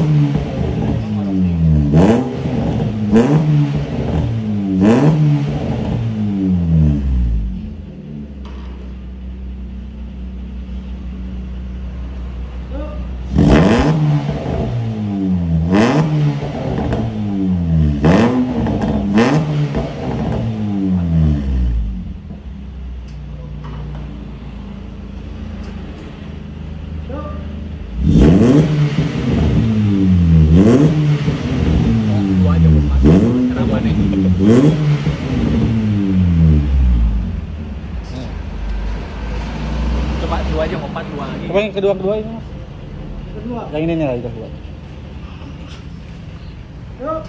Mm-hmm. Coba dua aja, empat dua lagi. Coba yang kedua kedua ini mas. Kedua. Yang ini nih lah itu kedua. Yuk.